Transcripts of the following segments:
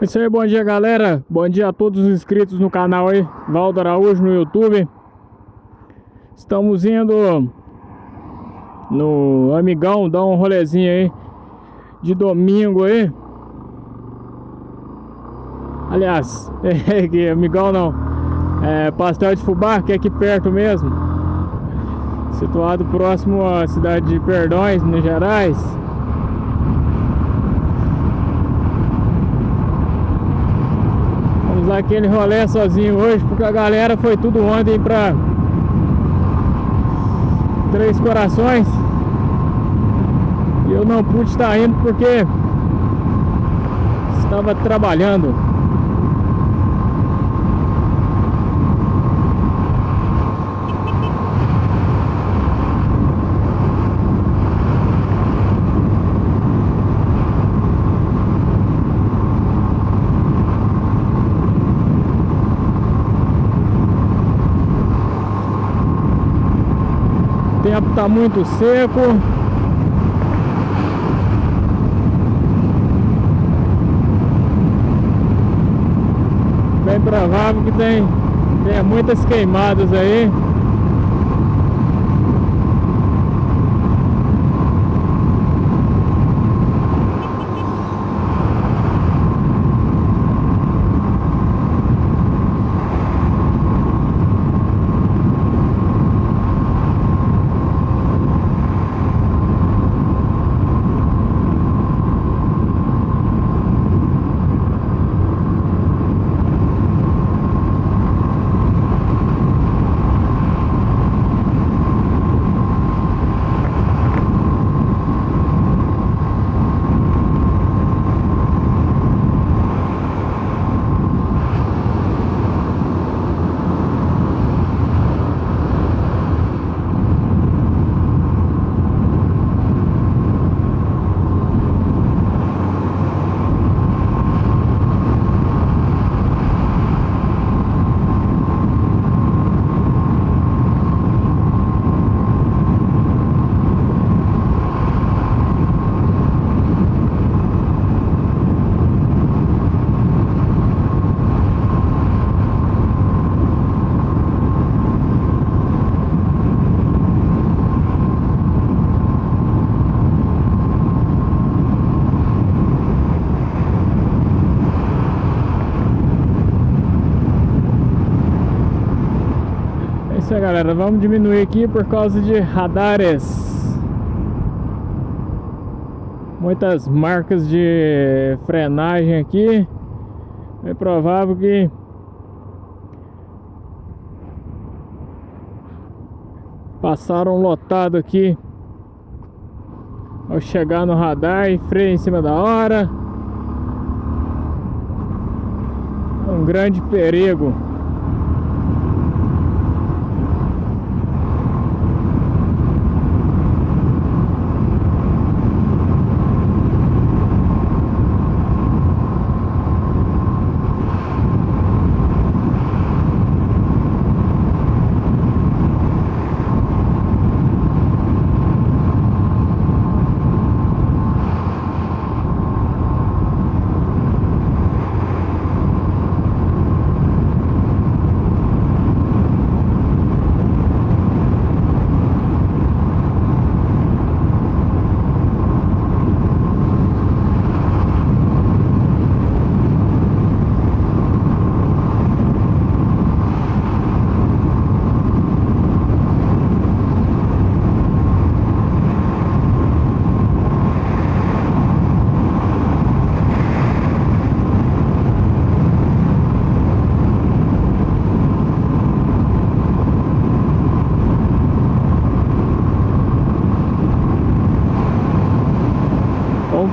É isso aí, bom dia galera, bom dia a todos os inscritos no canal aí, Valdo Araújo no YouTube. Estamos indo no Amigão, dar um rolezinho aí de domingo aí. Aliás, é Amigão não, é Pastel de Fubá, que é aqui perto mesmo. Situado próximo à cidade de Perdões, Minas Gerais dar aquele rolê sozinho hoje, porque a galera foi tudo ontem pra Três Corações. E eu não pude estar indo porque estava trabalhando. Tempo está muito seco. Bem provável que tem, tenha muitas queimadas aí galera, vamos diminuir aqui por causa de radares. Muitas marcas de frenagem aqui. É provável que Passaram lotado aqui. Ao chegar no radar e freio em cima da hora. Um grande perigo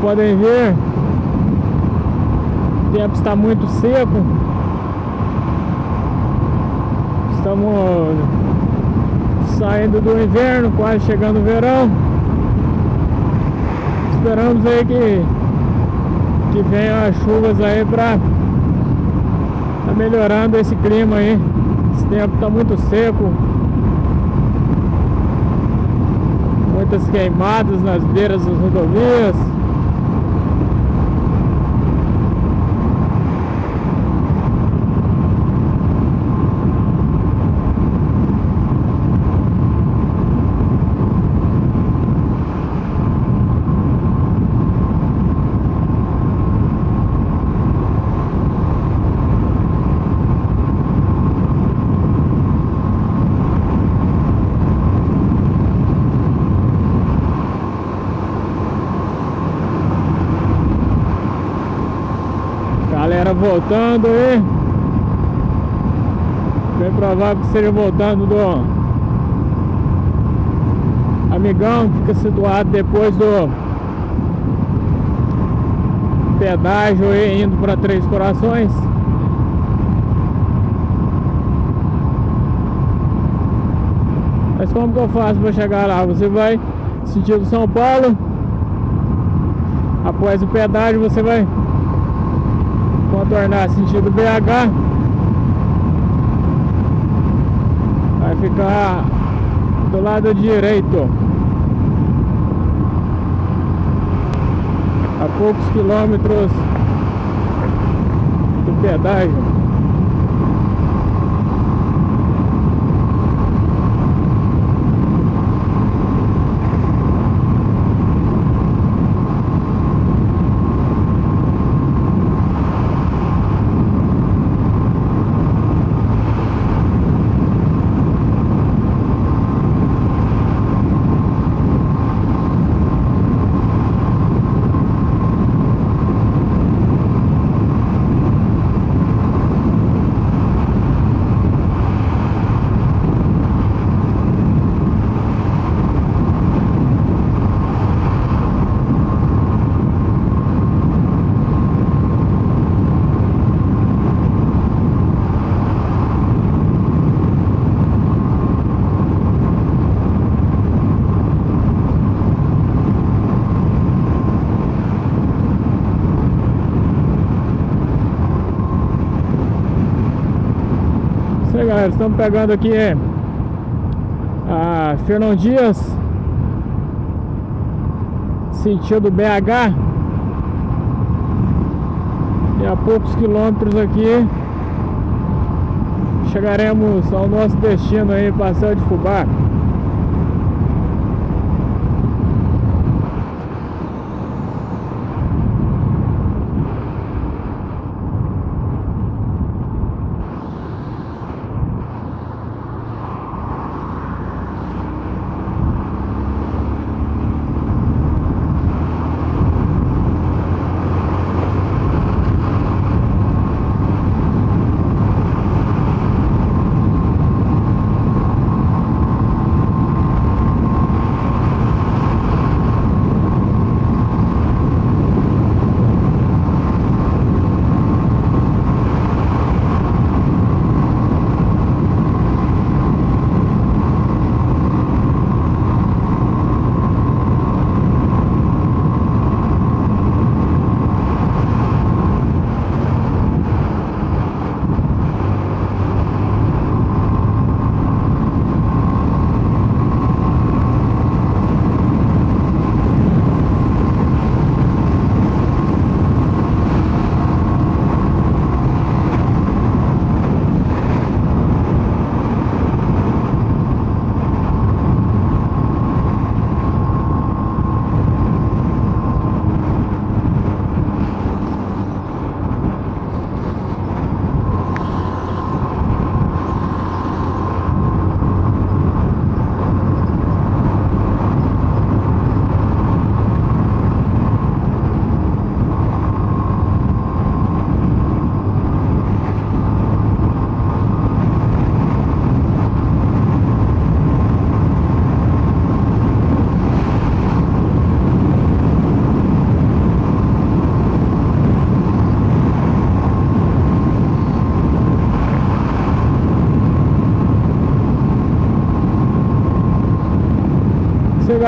podem ver. O tempo está muito seco. Estamos saindo do inverno quase chegando o verão. Esperamos aí que que venham as chuvas aí para tá melhorando esse clima aí. Esse tempo está muito seco. Muitas queimadas nas beiras das rodovias voltando aí. Bem provável que seja voltando do Amigão, que fica situado depois do pedágio aí, indo para Três Corações. Mas como que eu faço para chegar lá? Você vai sentido São Paulo. Após o pedágio você vai contornar sentido BH. Vai ficar do lado direito. A poucos quilômetros do pedágio. Isso aí galera, estamos pegando aqui é, a Fernão Dias Sentido BH E a poucos quilômetros aqui Chegaremos ao nosso destino aí, Passeio de Fubá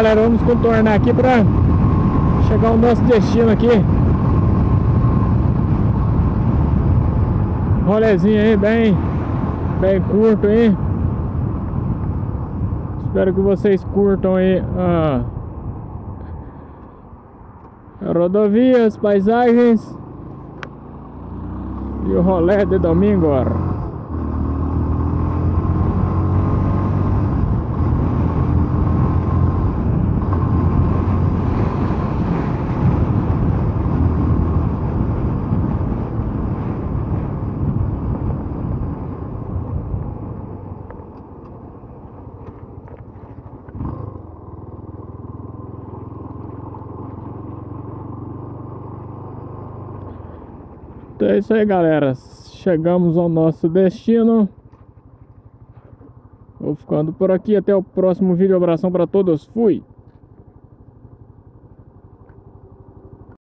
galera, vamos contornar aqui para chegar ao nosso destino aqui. Rolezinho aí bem, bem curto aí. Espero que vocês curtam aí a, a rodovia, as paisagens E o rolê de domingo Então é isso aí, galera. Chegamos ao nosso destino. Vou ficando por aqui. Até o próximo vídeo. Abração para todos. Fui.